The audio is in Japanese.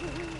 Mm-hmm.